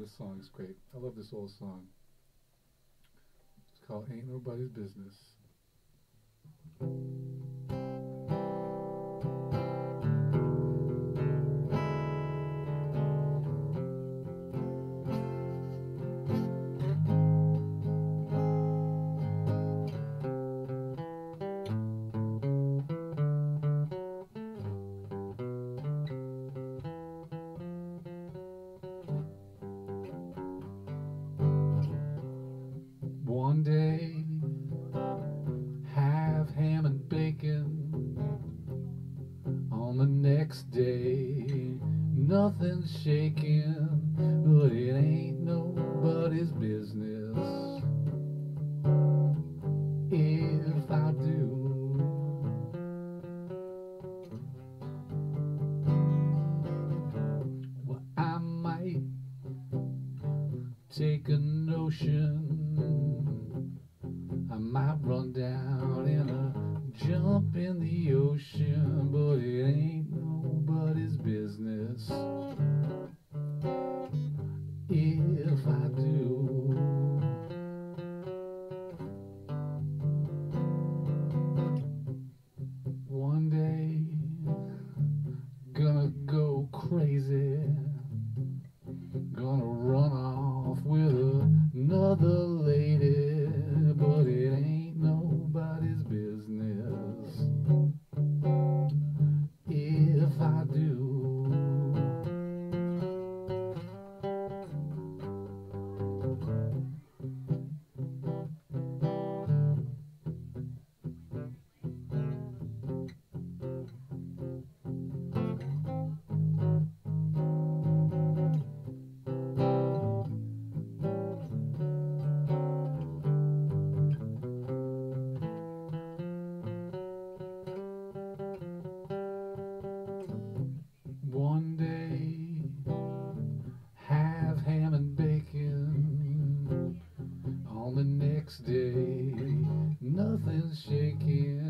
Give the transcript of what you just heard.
this song is great. I love this old song. It's called Ain't Nobody's Business. One day, have ham and bacon. On the next day, nothing's shaking, but it ain't nobody's business. If I do. Well, I might take a notion. Run down and a jump in the ocean, but it ain't nobody's business. If I do. One day, gonna go crazy. Gonna run off with another nothing's shaking,